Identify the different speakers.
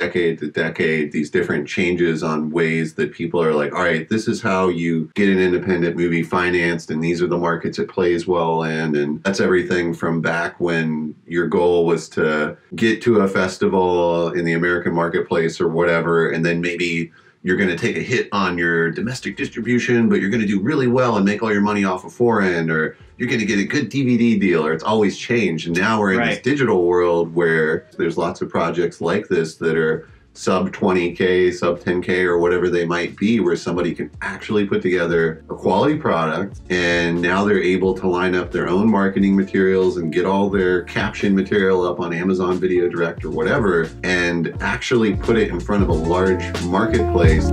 Speaker 1: decade to decade, these different changes on ways that people are like, all right, this is how you get an independent movie financed, and these are the markets it plays well in. And that's everything from back when your goal was to get to a festival in the American marketplace or whatever, and then maybe you're going to take a hit on your domestic distribution, but you're going to do really well and make all your money off of foreign, or you're going to get a good DVD deal, or it's always changed. And now we're in
Speaker 2: Right.
Speaker 1: this digital world where there's lots of projects like this that are sub 20k, sub 10k, or whatever they might be, where somebody can actually put together a quality product, and now they're able to line up their own marketing materials and get all their caption material up on Amazon Video Direct or whatever, and actually put it in front of a large marketplace.